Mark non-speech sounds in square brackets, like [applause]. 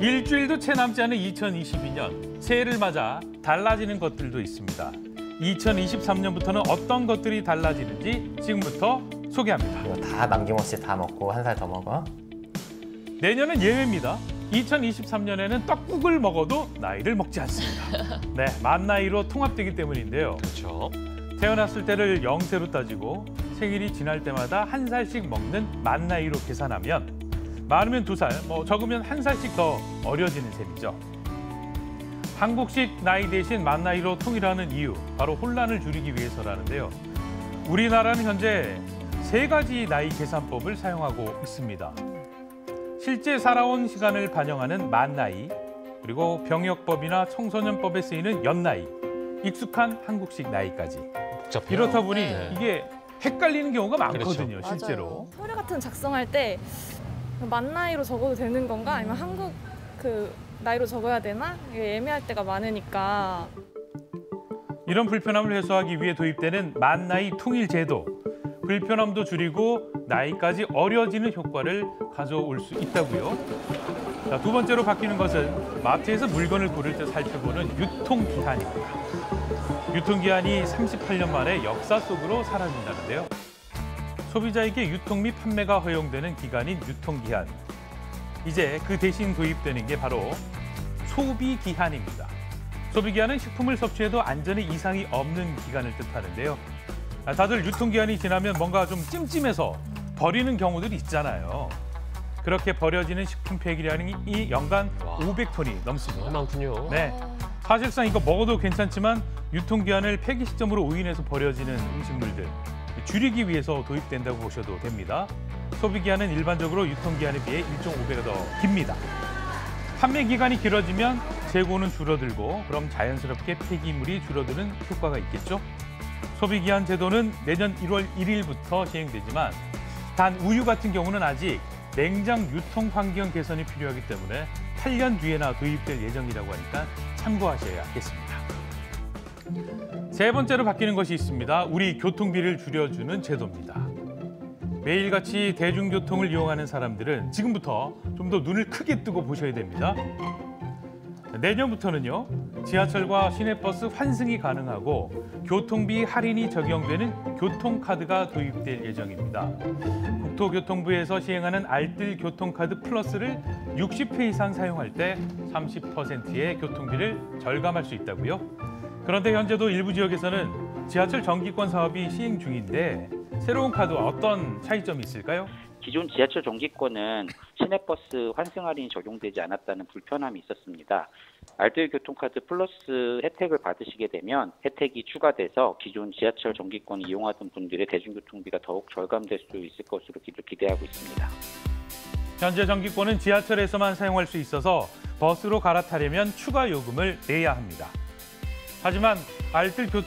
일주일도 채 남지 않은 2022년 새해를 맞아 달라지는 것들도 있습니다. 2023년부터는 어떤 것들이 달라지는지 지금부터 소개합니다. 이거 다 남김없이 다 먹고 한 살 더 먹어. 내년은 예외입니다. 2023년에는 떡국을 먹어도 나이를 먹지 않습니다. [laughs] 네, 만 나이로 통합되기 때문인데요. 그렇죠. 태어났을 때를 영세로 따지고 생일이 지날 때마다 한 살씩 먹는 만 나이로 계산하면 많으면 두 살, 뭐 적으면 한 살씩 더 어려지는 셈이죠. 한국식 나이 대신 만 나이로 통일하는 이유, 바로 혼란을 줄이기 위해서라는데요. 우리나라는 현재 세 가지 나이 계산법을 사용하고 있습니다. 실제 살아온 시간을 반영하는 만 나이, 그리고 병역법이나 청소년법에 쓰이는 연나이, 익숙한 한국식 나이까지. 복잡해요. 이렇다 보니 네. 이게 헷갈리는 경우가 많거든요, 맞아요. 실제로. 서류 같은 거 작성할 때 만 나이로 적어도 되는 건가? 아니면 한국 그 나이로 적어야 되나? 애매할 때가 많으니까 이런 불편함을 해소하기 위해 도입되는 만 나이 통일 제도. 불편함도 줄이고 나이까지 어려지는 효과를 가져올 수 있다고요. 자, 두 번째로 바뀌는 것은 마트에서 물건을 고를 때 살펴보는 유통기한입니다. 유통기한이 38년 만에 역사 속으로 사라진다는데요. 소비자에게 유통 및 판매가 허용되는 기간인 유통기한. 이제 그 대신 도입되는 게 바로 소비기한입니다. 소비기한은 식품을 섭취해도 안전에 이상이 없는 기간을 뜻하는데요. 아, 다들 유통기한이 지나면 뭔가 좀 찜찜해서 버리는 경우들이 있잖아요. 그렇게 버려지는 식품 폐기량이 연간 와. 500톤이 넘습니다. 많군요. 네. 사실상 이거 먹어도 괜찮지만 유통기한을 폐기 시점으로 오인해서 버려지는 음식물들 줄이기 위해서 도입된다고 보셔도 됩니다. 소비기한은 일반적으로 유통기한에 비해 1.5배가 더 깁니다. 판매 기간이 길어지면 재고는 줄어들고 그럼 자연스럽게 폐기물이 줄어드는 효과가 있겠죠. 소비기한 제도는 내년 1월 1일부터 시행되지만 단 우유 같은 경우는 아직 냉장 유통 환경 개선이 필요하기 때문에 8년 뒤에나 도입될 예정이라고 하니까 참고하셔야겠습니다. 세 번째로 바뀌는 것이 있습니다. 우리 교통비를 줄여주는 제도입니다. 매일같이 대중교통을 이용하는 사람들은 지금부터 좀 더 눈을 크게 뜨고 보셔야 됩니다. 내년부터는요. 지하철과 시내버스 환승이 가능하고 교통비 할인이 적용되는 교통카드가 도입될 예정입니다. 국토교통부에서 시행하는 알뜰 교통카드 플러스를 60회 이상 사용할 때 30%의 교통비를 절감할 수 있다고요. 그런데 현재도 일부 지역에서는 지하철 정기권 사업이 시행 중인데 새로운 카드와 어떤 차이점이 있을까요? 기존 지하철 정기권은 시내버스 환승 할인이 적용되지 않았다는 불편함이 있었습니다. 알뜰 교통카드 플러스 혜택을 받으시게 되면 혜택이 추가돼서 기존 지하철 정기권을 이용하던 분들의 대중교통비가 더욱 절감될 수 있을 것으로 기- 기대하고 있습니다. 현재 정기권은 지하철에서만 사용할 수 있어서 버스로 갈아타려면 추가 요금을 내야 합니다. 하지만 알뜰 교